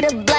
need a black.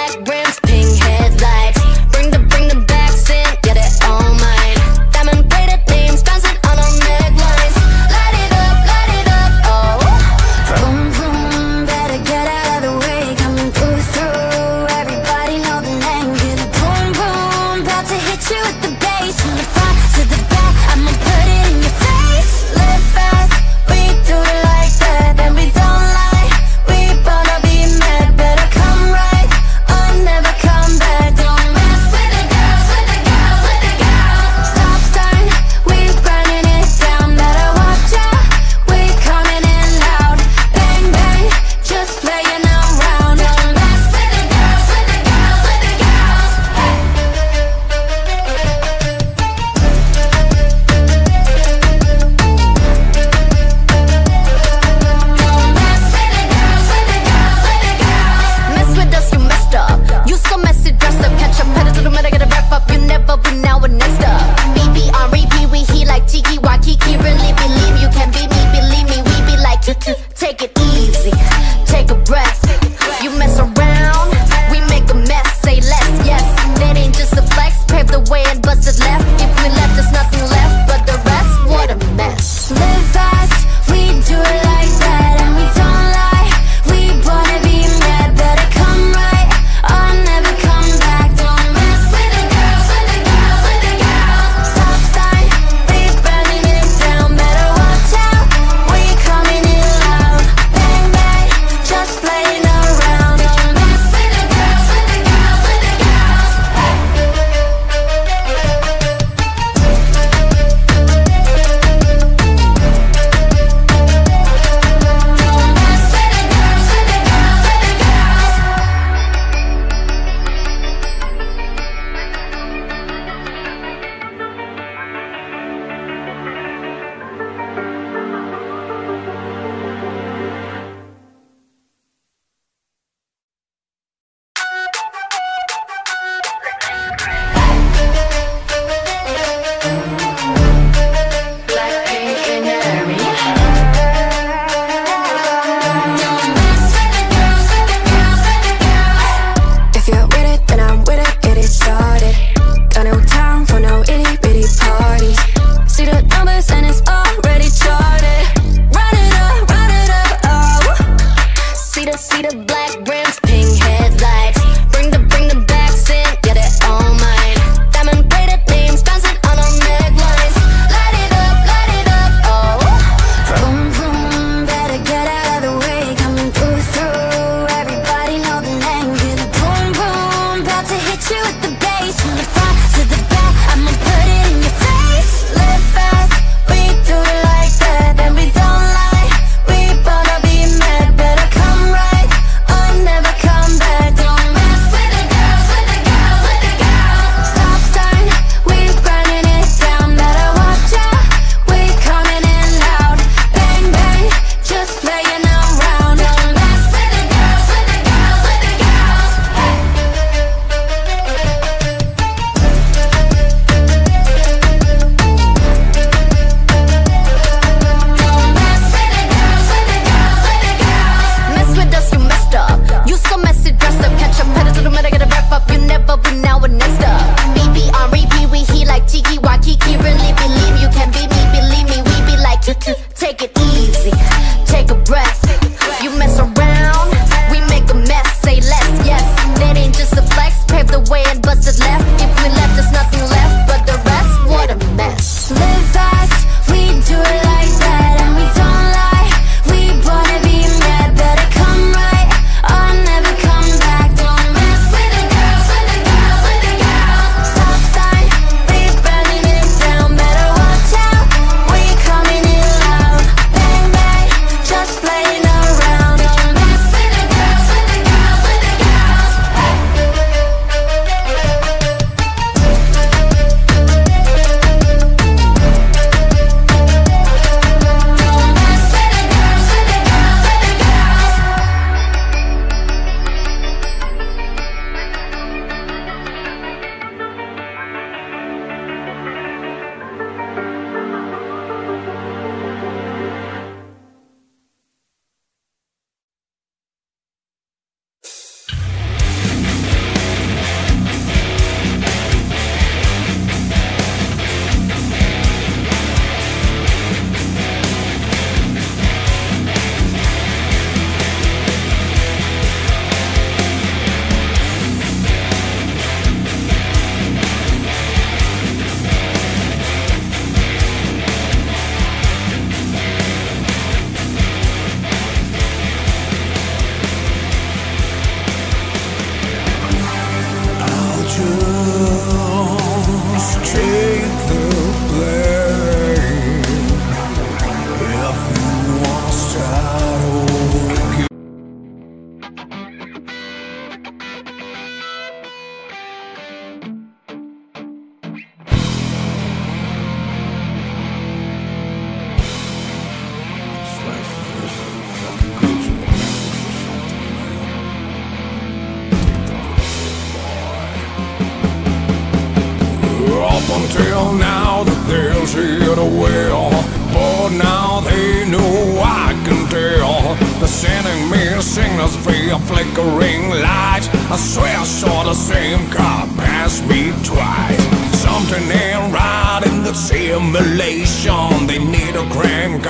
Same car pass me twice. Something ain't right in the simulation. They need a crank